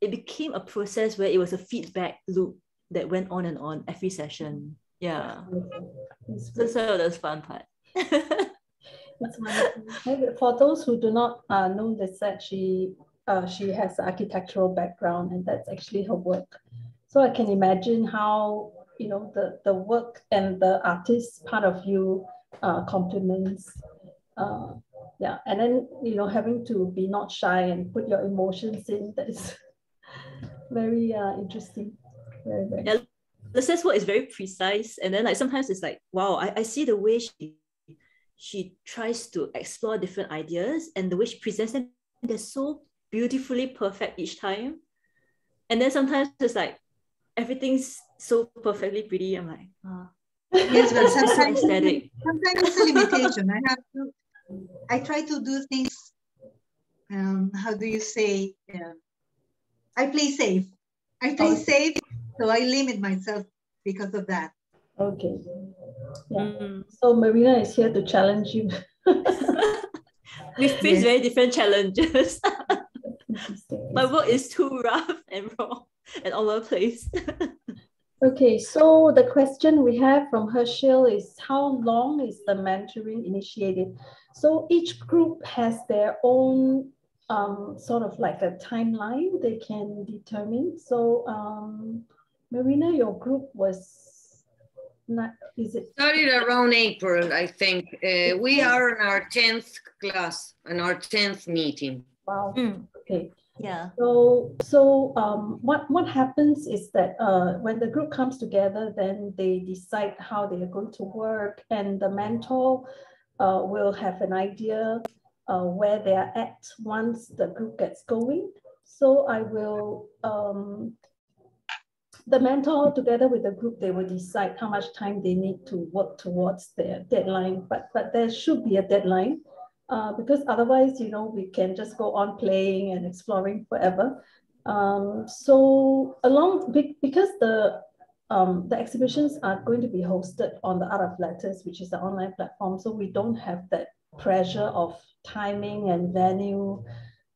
it became a process where it was a feedback loop that went on and on every session. Yeah. So, so that was fun part for those who do not uh, know this that she uh, she has an architectural background and that's actually her work. So I can imagine how you know the the work and the artist part of you uh, complements uh, yeah. And then you know having to be not shy and put your emotions in that is very uh, interesting. Very, very. yeah Lissette's work is very precise. And then like sometimes it's like wow I, I see the way she she tries to explore different ideas and the way she presents them they're so beautifully perfect each time and then sometimes it's like everything's so perfectly pretty. I'm like, ah. Yes, but sometimes, sometimes it's a limitation. I have to, I try to do things, um, how do you say, uh, I play safe. I play okay. safe, so I limit myself because of that. Okay. Yeah. Mm. So Marina is here to challenge you. we face yes. very different challenges. My work is too rough and raw and all over the place. Okay, so the question we have from Herschel is how long is the mentoring initiated? So each group has their own um, sort of like a timeline they can determine. So um, Marina, your group was not, is it? Started around April, I think. Uh, we are in our 10th class and our 10th meeting. Wow, mm. okay. Yeah. So so um, what what happens is that uh, when the group comes together, then they decide how they are going to work, and the mentor uh, will have an idea uh, where they are at once the group gets going. So I will um, the mentor together with the group they will decide how much time they need to work towards their deadline. But but there should be a deadline uh, because otherwise, you know, we can just go on playing and exploring forever. Um, so along, because the um, the exhibitions are going to be hosted on the Art of Letters, which is the online platform, so we don't have that pressure of timing and venue.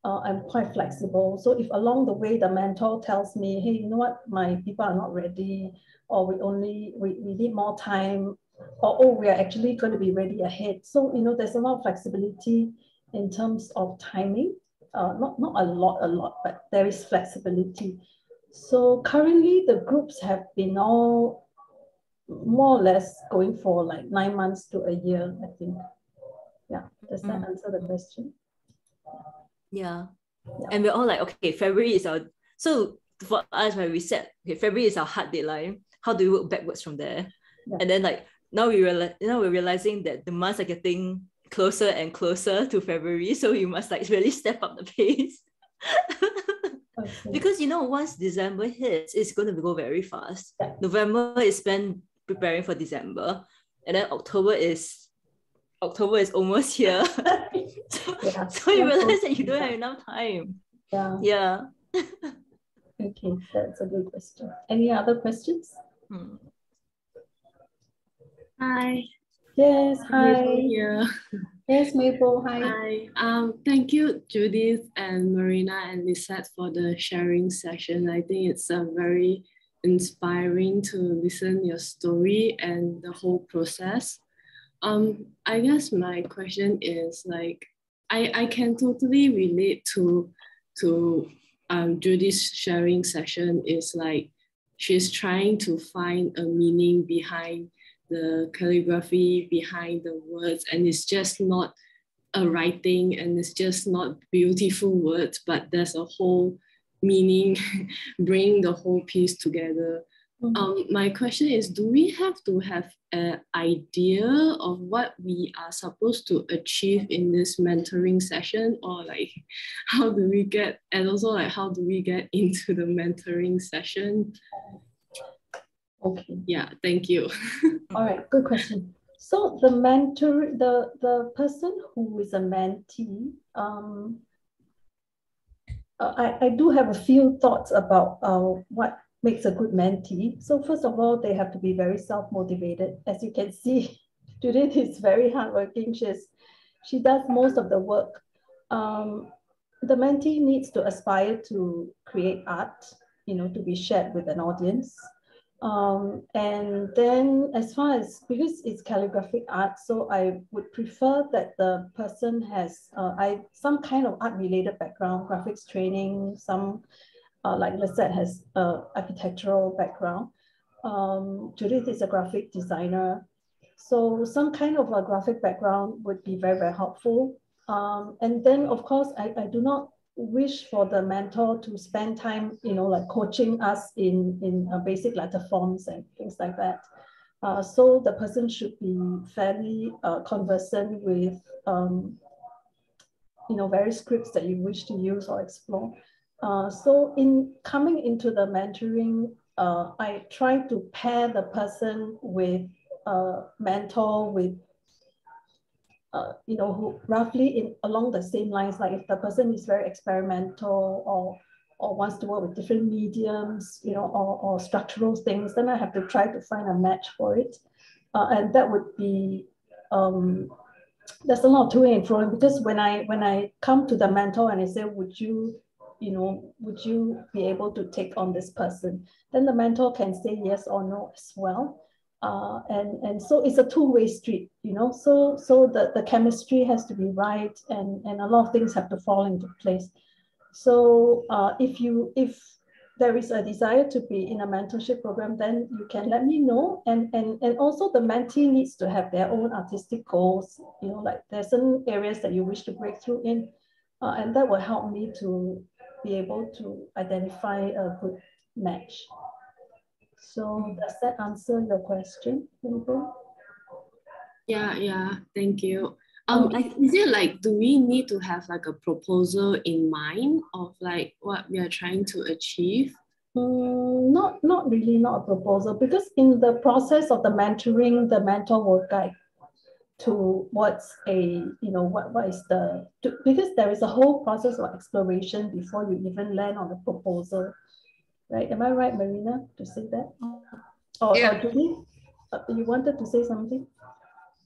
Uh, I'm quite flexible. So if along the way the mentor tells me, hey, you know what, my people are not ready, or we only we, we need more time, or oh, we are actually going to be ready ahead. So, you know, there's a lot of flexibility in terms of timing. Uh, not, not a lot, a lot, but there is flexibility. So currently the groups have been all more or less going for like nine months to a year, I think. Yeah, does that mm. answer the question? Yeah. Yeah. And we're all like, okay, February is our so for us when we set okay, February is our hard deadline. How do we work backwards from there? Yeah. And then like now we realize now we're realizing that the months are getting closer and closer to February. So you must like really step up the pace. okay. Because you know, once December hits, it's going to go very fast. Yeah. November is spent preparing for December, and then October is October is almost here. so, yeah. so you realize that you don't have enough time. Yeah. Yeah. okay, that's a good question. Any other questions? Hmm. Hi. Yes, hi. Here. Yes, Maple, hi. Hi. Um, thank you, Judith and Marina and Lissette for the sharing session. I think it's a very inspiring to listen your story and the whole process. Um, I guess my question is like, I, I can totally relate to to um, Judy's sharing session is like she's trying to find a meaning behind the calligraphy behind the words and it's just not a writing and it's just not beautiful words but there's a whole meaning bring the whole piece together mm-hmm. um, my question is do we have to have an idea of what we are supposed to achieve in this mentoring session or like how do we get and also like how do we get into the mentoring session Okay. Yeah, thank you. All right, good question. So the mentor, the, the person who is a mentee, um, uh, I, I do have a few thoughts about uh, what makes a good mentee. So first of all, they have to be very self-motivated. As you can see, Judith is very hardworking. She's, she does most of the work. Um, the mentee needs to aspire to create art, you know, to be shared with an audience. Um, and then as far as, because it's calligraphic art, so I would prefer that the person has uh, I some kind of art related background, graphics training, some, uh, like Lissette has uh, architectural background. Um, Judith is a graphic designer. So some kind of a graphic background would be very, very helpful. Um, and then of course, I, I do not wish for the mentor to spend time, you know, like coaching us in, in uh, basic letter forms and things like that. Uh, so the person should be fairly uh, conversant with, um, you know, various scripts that you wish to use or explore. Uh, so in coming into the mentoring, uh, I try to pair the person with a mentor with uh, you know, who roughly in along the same lines, like if the person is very experimental or or wants to work with different mediums, you know, or, or structural things, then I have to try to find a match for it. Uh, and that would be, um, there's a lot of to and fro because when I when I come to the mentor and I say, would you, you know, would you be able to take on this person? Then the mentor can say yes or no as well. Uh, and and so it's a two-way street, you know. So so the, the chemistry has to be right, and and a lot of things have to fall into place. So uh, if you if there is a desire to be in a mentorship program, then you can let me know. And and and also the mentee needs to have their own artistic goals. You know, like there's certain areas that you wish to break through in, uh, and that will help me to be able to identify a good match. So does that answer your question, Yeah, yeah, thank you. Um, oh, is it like, do we need to have like a proposal in mind of like what we are trying to achieve? Mm, not, not really, not a proposal, because in the process of the mentoring, the mentor will guide to what's a, you know, what, what is the, to, because there is a whole process of exploration before you even land on the proposal right? Am I right, Marina, to say that? Or, yeah. or Julie, uh, you wanted to say something?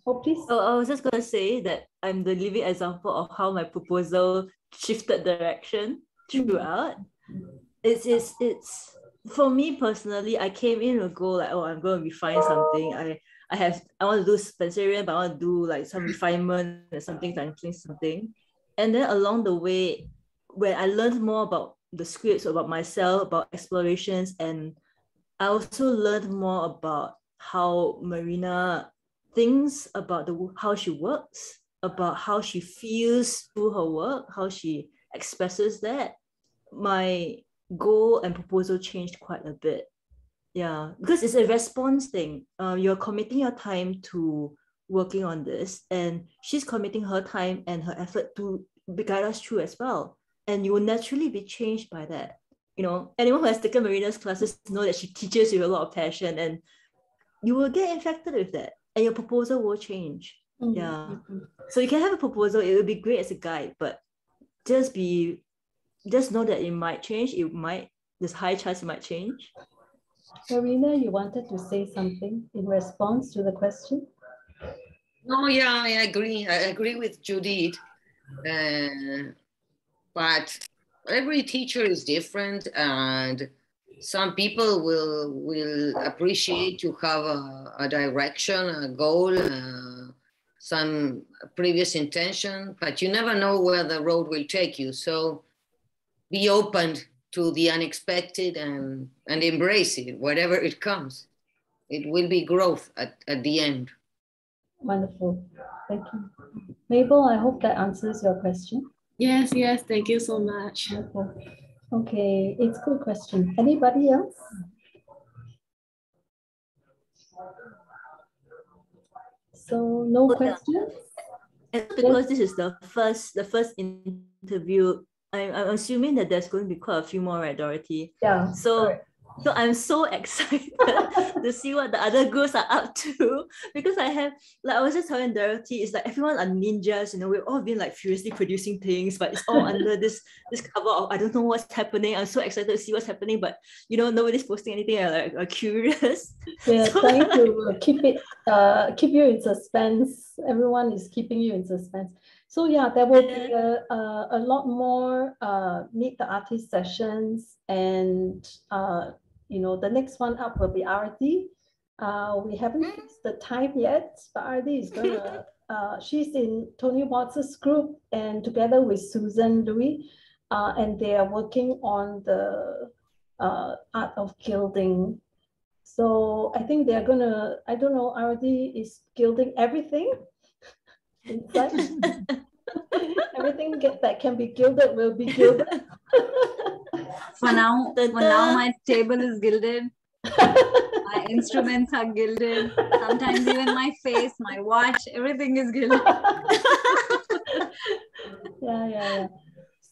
Oh, please. Oh, I was just going to say that I'm the living example of how my proposal shifted direction throughout. Mm-hmm. It's, it's, it's, for me personally, I came in with a goal like, oh, I'm going to refine something. I, I have, I want to do Spencerian, but I want to do like some refinement and something, something, something. And then along the way, when I learned more about the scripts about myself, about explorations, and I also learned more about how Marina thinks about the how she works, about how she feels through her work, how she expresses that, my goal and proposal changed quite a bit. Yeah, because it's a response thing. Uh, you're committing your time to working on this, and she's committing her time and her effort to guide us through as well. And you will naturally be changed by that. You know, anyone who has taken Marina's classes know that she teaches with a lot of passion, and you will get infected with that, and your proposal will change. Mm-hmm. Yeah. So you can have a proposal, it will be great as a guide, but just be just know that it might change. It might, there's high chance it might change. Marina, you wanted to say something in response to the question? No, yeah, I agree. I agree with Judith. Uh, but every teacher is different and some people will will appreciate to have a, a direction, a goal, uh, some previous intention, but you never know where the road will take you. So be open to the unexpected and, and embrace it, whatever it comes. It will be growth at, at the end. Wonderful. Thank you. Mabel, I hope that answers your question. Yes, yes. Thank you so much. Wonderful. Okay, it's a good question. Anybody else? So no questions? because this is the first the first interview I'm, I'm assuming that there's going to be quite a few more, right, Dorothy? Yeah. So so I'm so excited to see what the other girls are up to because I have like I was just telling Dorothy, it's like everyone are ninjas, you know, we've all been like furiously producing things, but it's all under this this cover of I don't know what's happening. I'm so excited to see what's happening, but you know, nobody's posting anything. I'm like I'm curious. Yeah, so, trying to keep it uh keep you in suspense. Everyone is keeping you in suspense. So yeah, there will be a, a, a lot more uh, meet the artist sessions and uh, you know the next one up will be Arati. Uh, we haven't mm. fixed the time yet, but Arati is gonna, uh, she's in Tony Watts' group and together with Susan Louis, uh, and they are working on the uh, art of gilding. So I think they're gonna, I don't know, Arati is gilding everything Everything get, that can be gilded will be gilded. for now, for now, my table is gilded. my instruments are gilded. Sometimes even my face, my watch, everything is gilded. yeah, yeah, yeah.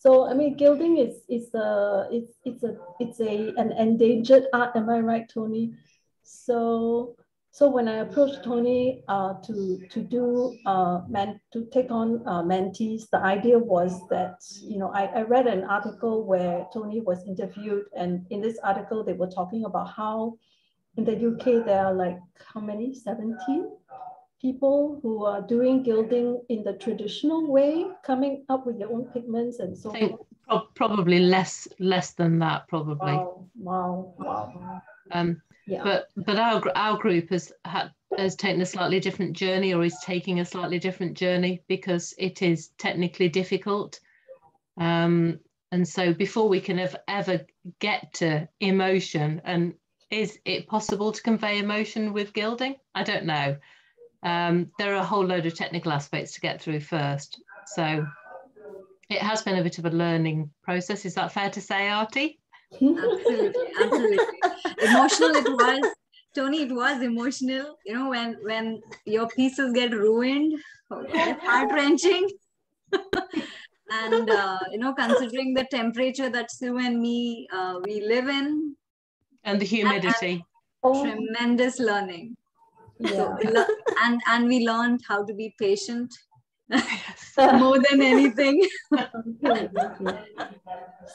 So I mean, gilding is is a it's it's a it's a an endangered art. Am I right, Tony? So so when I approached Tony uh, to to do uh, man to take on uh, mentees, the idea was that you know I, I read an article where Tony was interviewed, and in this article they were talking about how in the UK there are like how many seventeen people who are doing gilding in the traditional way, coming up with their own pigments and so on. Probably less less than that, probably. Wow! Wow! Wow! Um, yeah. But but our our group has had has taken a slightly different journey or is taking a slightly different journey because it is technically difficult. Um, and so before we can have ever get to emotion and is it possible to convey emotion with gilding? I don't know. Um, there are a whole load of technical aspects to get through first. So it has been a bit of a learning process. Is that fair to say, Arati? Absolutely absolutely. Emotional it was tony it was emotional. You know when when your pieces get ruined it's heart-wrenching and uh, you know considering the temperature that sue and me uh, we live in. And the humidity. And, and tremendous learning. Yeah. So, and and we learned how to be patient more than anything.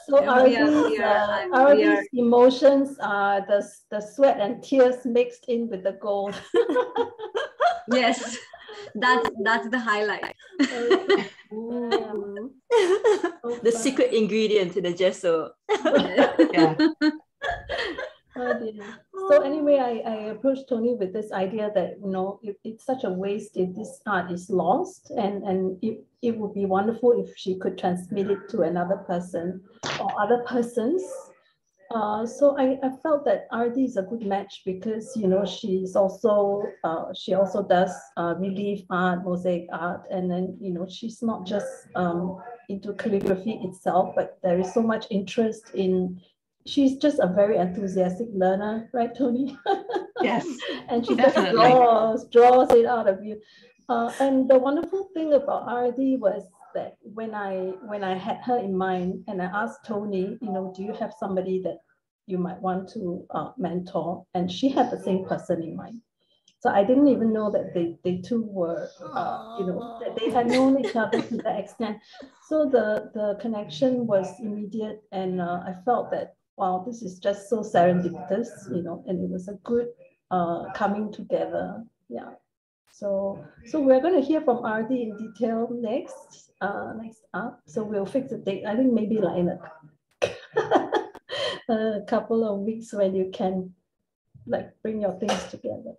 so are these, uh, are these emotions uh, the, the sweat and tears mixed in with the gold? yes, that's that's the highlight. the secret ingredient to the gesso. yeah. Oh, so anyway, I, I approached Tony with this idea that, you know, it, it's such a waste if this art is lost and, and it, it would be wonderful if she could transmit it to another person or other persons. Uh, so I, I felt that Arati is a good match because, you know, she's also, uh, she also does uh, relief art, mosaic art, and then, you know, she's not just um, into calligraphy itself, but there is so much interest in she's just a very enthusiastic learner, right, Tony? Yes. and she just draws, draws it out of you. Uh, and the wonderful thing about RD was that when I when I had her in mind and I asked Tony, you know, do you have somebody that you might want to uh, mentor? And she had the same person in mind. So I didn't even know that they, they two were, uh, you know, that they had known each other to that extent. So the, the connection was immediate and uh, I felt that, wow, this is just so serendipitous, you know, and it was a good uh, coming together. Yeah. So, so we're going to hear from Arati in detail next, uh, next up. So we'll fix the date. I think maybe like in a, a couple of weeks when you can like bring your things together.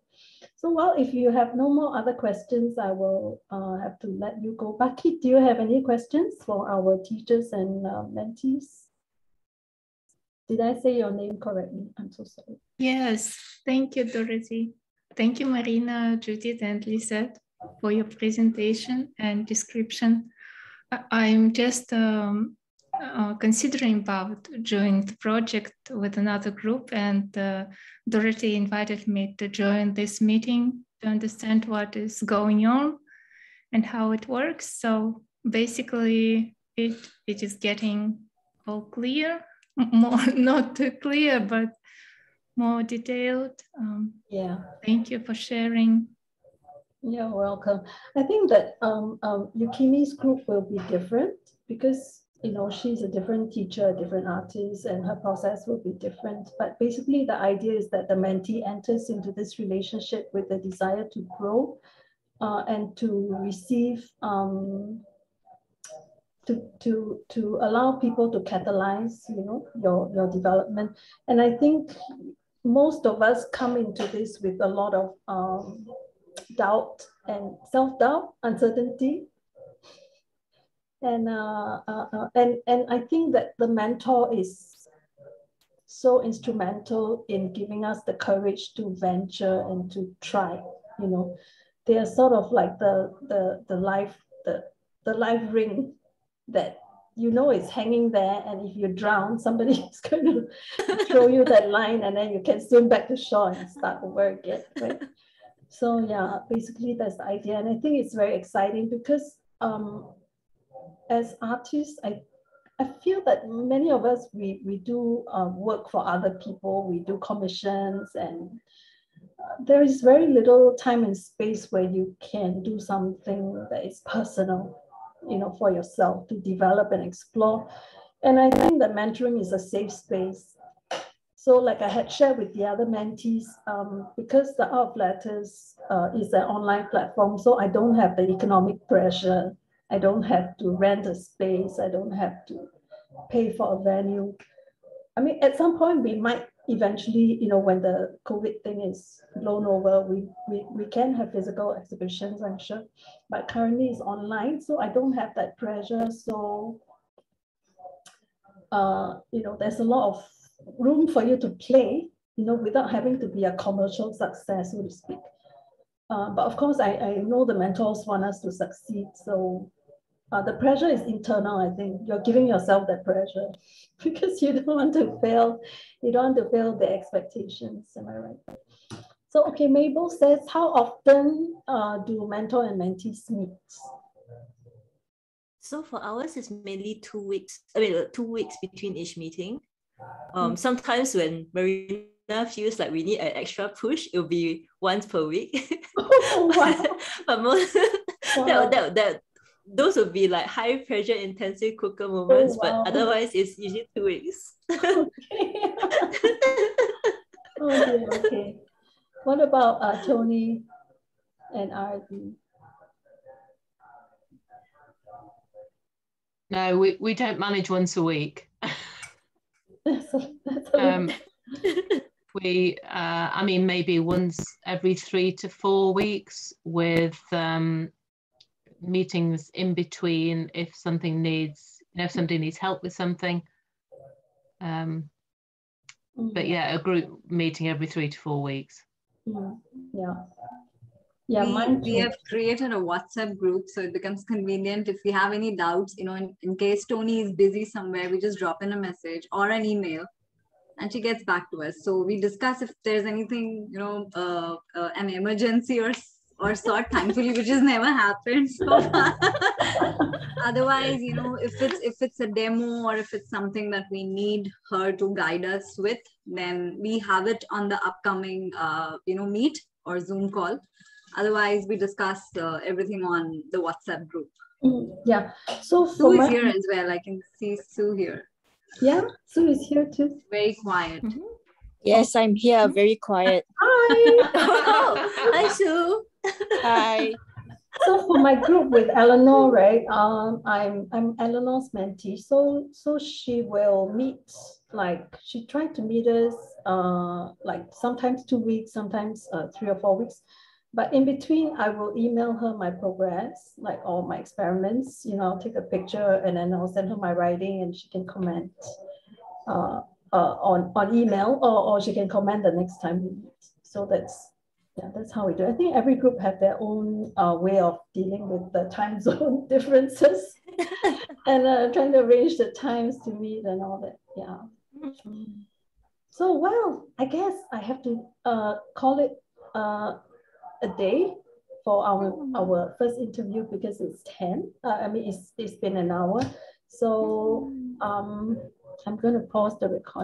So well, if you have no more other questions, I will uh, have to let you go. Baki, do you have any questions for our teachers and uh, mentees? Did I say your name correctly? I'm so sorry. Yes, thank you, Dorothy. Thank you, Marina, Judith, and Lissette for your presentation and description. I'm just um, uh, considering about joining the project with another group and uh, Dorothy invited me to join this meeting to understand what is going on and how it works. So basically it, it is getting all clear, more not too clear, but more detailed. Um, yeah. Thank you for sharing. You're welcome. I think that um, um, Yukimi's group will be different because you know, she's a different teacher, a different artist, and her process will be different. But basically, the idea is that the mentee enters into this relationship with the desire to grow uh, and to receive, um, to, to, to allow people to catalyze, you know, your, your development. And I think most of us come into this with a lot of um, doubt and self-doubt, uncertainty, and uh, uh, uh, and and I think that the mentor is so instrumental in giving us the courage to venture and to try. You know, they are sort of like the the the life the the life ring that you know is hanging there, and if you drown, somebody is going to throw you that line, and then you can swim back to shore and start over again. Right? So yeah, basically that's the idea, and I think it's very exciting because um, as artists, I I feel that many of us we we do uh, work for other people. We do commissions, and uh, there is very little time and space where you can do something that is personal, you know, for yourself to develop and explore. And I think that mentoring is a safe space. So, like I had shared with the other mentees, um, because the Art of Letters uh, is an online platform, so I don't have the economic pressure I don't have to rent a space. I don't have to pay for a venue. I mean, at some point we might eventually, you know, when the COVID thing is blown over, we, we, we can have physical exhibitions, I'm sure. But currently it's online, so I don't have that pressure. So, uh, you know, there's a lot of room for you to play, you know, without having to be a commercial success, so to speak. Uh, but of course, I, I know the mentors want us to succeed. So uh, the pressure is internal, I think. You're giving yourself that pressure because you don't want to fail. You don't want to fail the expectations. Am I right? So, okay, Mabel says, how often uh, do mentor and mentees meet? So for ours, it's mainly two weeks. I mean, uh, two weeks between each meeting. Um, mm. Sometimes when Marina feels like we need an extra push, it'll be once per week. Oh, wow. but most wow. that, that, that those would be like high pressure intensive cooker moments, oh, wow. but otherwise it's usually two weeks. okay. oh okay. What about uh, Tony and Arati? No, we, we don't manage once a week. that's a, that's a um, we, uh, I mean, maybe once every three to four weeks with um, meetings in between if something needs, you know, if somebody needs help with something. Um, but yeah, a group meeting every three to four weeks. Mm, yeah. Yeah, we, mine we have created a WhatsApp group, so it becomes convenient if we have any doubts. You know, in, in case Tony is busy somewhere, we just drop in a message or an email, and she gets back to us. So we discuss if there's anything, you know, uh, uh, an emergency or or sort. Thankfully, which has never happened so far. Otherwise, you know, if it's if it's a demo or if it's something that we need her to guide us with, then we have it on the upcoming, uh, you know, meet or Zoom call. Otherwise, we discuss uh, everything on the WhatsApp group. Mm, yeah. So Sue is my, here as well. I can see Sue here. yeah, Sue is here too. Very quiet. Yes, I'm here, very quiet. Hi. Oh, hi, Sue. Hi. so for my group with Eleanor, right? Um, I'm I'm Eleanor's mentee. So so she will meet like she tried to meet us uh like sometimes two weeks, sometimes uh, three or four weeks. But in between, I will email her my progress, like all my experiments. You know, I'll take a picture and then I'll send her my writing, and she can comment uh, uh, on on email, or or she can comment the next time we meet. So that's yeah, that's how we do. I think every group have their own uh, way of dealing with the time zone differences and uh, trying to arrange the times to meet and all that. Yeah. So well, I guess I have to uh, call it uh, a day for our our first interview because it's ten. Uh, I mean, it's it's been an hour. So um, I'm going to pause the recording.